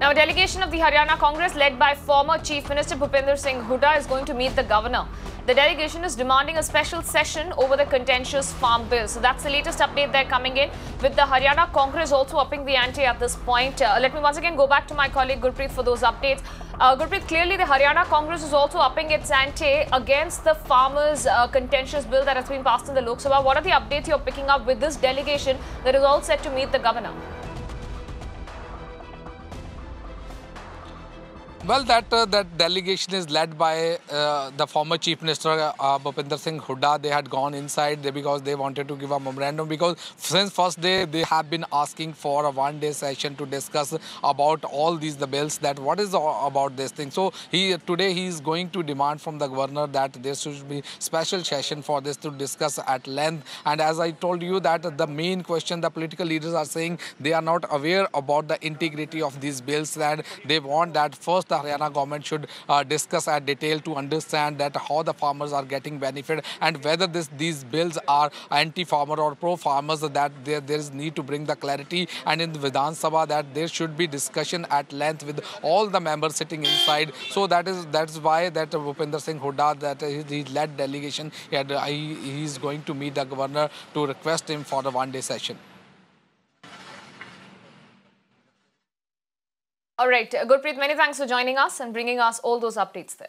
Now, a delegation of the Haryana Congress led by former Chief Minister Bhupinder Singh Hooda is going to meet the governor. The delegation is demanding a special session over the contentious farm bill. So that's the latest update there coming in with the Haryana Congress also upping the ante at this point. Uh, let me once again go back to my colleague Gurpreet for those updates. Uh, Gurpreet, clearly the Haryana Congress is also upping its ante against the farmers' uh, contentious bill that has been passed in the Lok Sabha. What are the updates you're picking up with this delegation that is all set to meet the governor? Well, that uh, that delegation is led by uh, the former Chief Minister uh, Bhupinder Singh Hooda. They had gone inside because they wanted to give a memorandum because since first day they have been asking for a one-day session to discuss about all these the bills that what is about this thing. So he today he is going to demand from the governor that there should be special session for this to discuss at length. And as I told you that the main question the political leaders are saying they are not aware about the integrity of these bills and they want that first the Haryana government should uh, discuss at detail to understand that how the farmers are getting benefit and whether this these bills are anti-farmer or pro-farmers that there, there is need to bring the clarity and in the Vidhan Sabha that there should be discussion at length with all the members sitting inside. So that is that's why that Bhupinder Singh Hooda that he led delegation he, had, he, he is going to meet the governor to request him for the one day session. All right, uh, Gurpreet, many thanks for joining us and bringing us all those updates there.